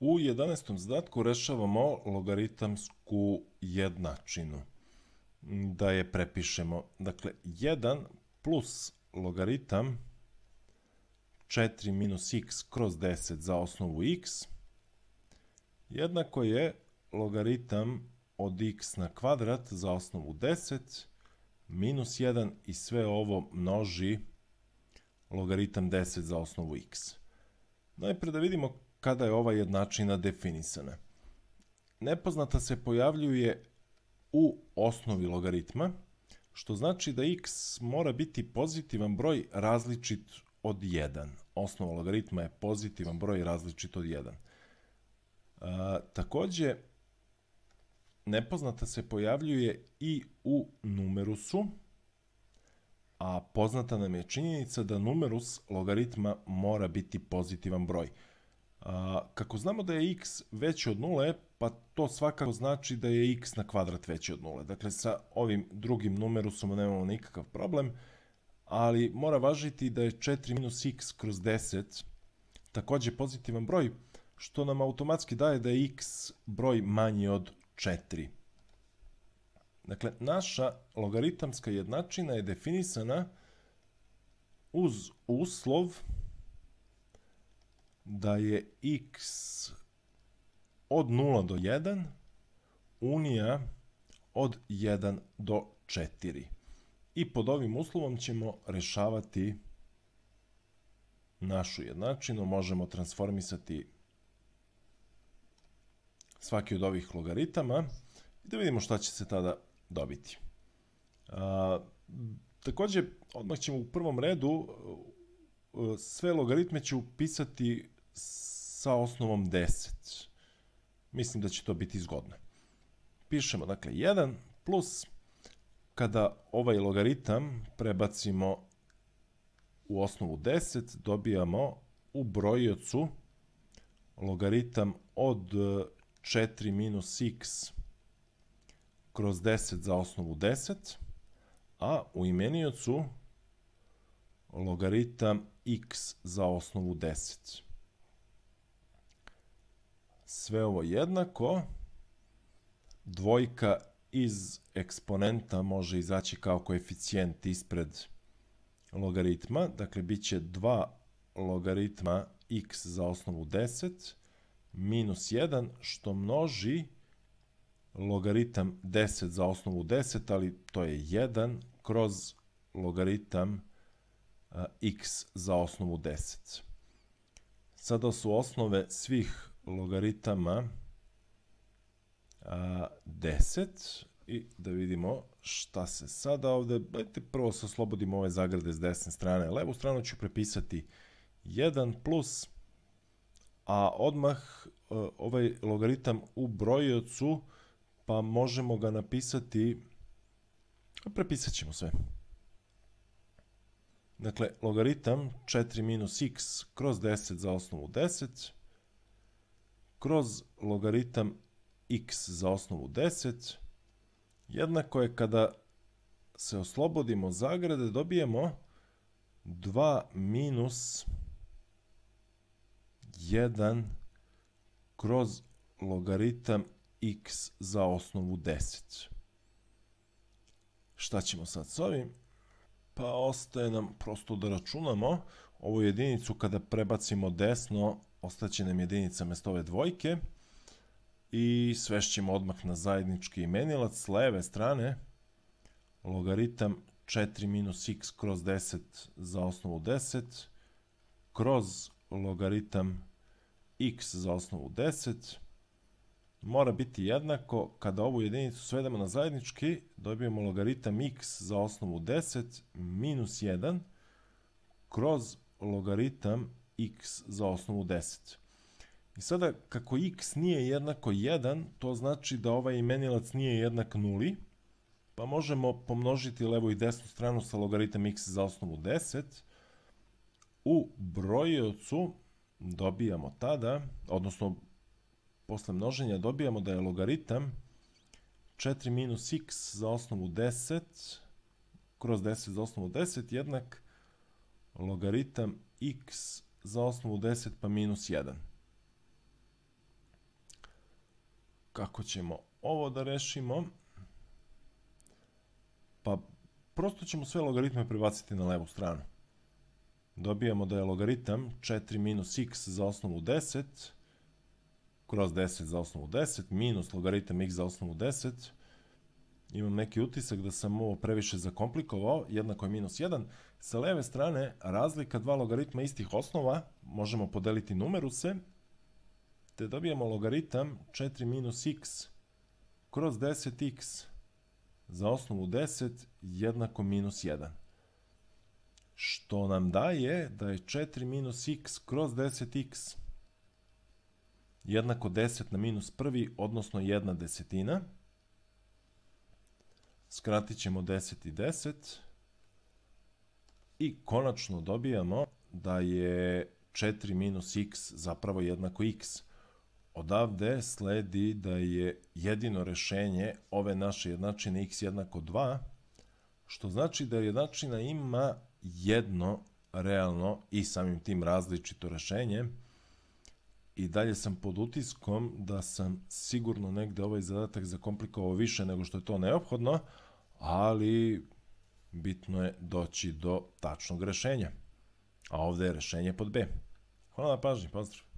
U 11. zadatku rešavamo logaritamsku jednačinu. Da je prepišemo. Dakle, 1 plus logaritam 4 minus x kroz 10 za osnovu x jednako je logaritam od x na kvadrat za osnovu 10 minus 1 i sve ovo množi logaritam 10 za osnovu x. Najpre da vidimo kada je ova jednačina definisana. Nepoznata se pojavljuje u osnovi logaritma, što znači da x mora biti pozitivan broj različit od 1. Osnova logaritma je pozitivan broj različit od 1. A, takođe, nepoznata se pojavljuje i u numerusu, a poznata nam je činjenica da numerus logaritma mora biti pozitivan broj. Kako znamo da je x veći od nule, pa to svakako znači da je x na kvadrat veći od nule. Dakle, sa ovim drugim numerusom nemamo nikakav problem, ali mora važiti da je 4 minus x kroz 10 takođe pozitivan broj, što nam automatski daje da je x broj manji od 4. Dakle, naša logaritamska jednačina je definisana uz uslov da je x od 0 do 1 unija od 1 do 4. I pod ovim uslovom ćemo rešavati našu jednačinu. Možemo transformisati svaki od ovih logaritama i da vidimo šta će se tada dobiti. A, takođe, odmah ćemo u prvom redu sve logaritme ću upisati sa osnovom 10. Mislim da će to biti zgodno. Pišemo, dakle, 1 plus, kada ovaj logaritam prebacimo u osnovu 10, dobijamo u brojiocu logaritam od 4 minus x kroz 10 za osnovu 10, a u imeniocu logaritam x za osnovu 10 sve ovo jednako, dvojka iz eksponenta može izaći kao koeficijent ispred logaritma, dakle bit će 2 logaritma x za osnovu 10 minus 1 što množi logaritam 10 za osnovu 10, ali to je 1 kroz logaritam x za osnovu 10. Sada su osnove svih logaritama a, 10 i da vidimo šta se sada ovde, dajte prvo se oslobodimo ove zagrade s desne strane, levu stranu ću prepisati 1 plus, a odmah ovaj logaritam u brojiocu, pa možemo ga napisati, prepisat ćemo sve. Dakle, logaritam 4 minus x kroz 10 za osnovu 10 kroz logaritam x za osnovu 10 jednako je kada se oslobodimo zagrade dobijemo 2 minus 1 kroz logaritam x za osnovu 10. Šta ćemo sad s ovim? Pa ostaje nam prosto da računamo ovu jedinicu kada prebacimo desno ostaće nam jedinica mesto ove dvojke i svešćemo odmah na zajednički imenilac s leve strane. Logaritam 4 minus x kroz 10 za osnovu 10 kroz logaritam x za osnovu 10 mora biti jednako kada ovu jedinicu svedemo na zajednički dobijemo logaritam x za osnovu 10 minus 1 kroz logaritam x za osnovu 10. I sada, kako x nije jednako 1, to znači da ovaj imenilac nije jednak nuli, pa možemo pomnožiti levu i desnu stranu sa logaritam x za osnovu 10. U brojiocu dobijamo tada, odnosno posle množenja dobijamo da je logaritam 4 minus x za osnovu 10 kroz 10 za osnovu 10 jednak logaritam x za osnovu 10 pa minus 1. kako ćemo ovo da rešimo. Pa prosto ćemo sve logaritme prebaciti na levu stranu. Dobijamo da je logaritam 4 minus x za osnovu 10 kroz 10 za osnovu 10 minus logaritam x za osnovu 10 imam neki utisak da sam ovo previše zakomplikovao, jednako je minus 1. Sa leve strane, razlika dva logaritma istih osnova, možemo podeliti numeruse, te dobijemo logaritam 4 minus x kroz 10x za osnovu 10 jednako minus 1. Što nam daje da je 4 minus x kroz 10x jednako 10 na minus prvi, odnosno jedna desetina. Skratit ćemo 10 i 10. I konačno dobijamo da je 4 minus x zapravo jednako x. Odavde sledi da je jedino rešenje ove naše jednačine x jednako 2, što znači da jednačina ima jedno realno i samim tim različito rešenje. I dalje sam pod utiskom da sam sigurno negde ovaj zadatak zakomplikovao više nego što je to neophodno, ali bitno je doći do tačnog rešenja. A ovde je rešenje pod B. Hvala na pažnji, pozdrav!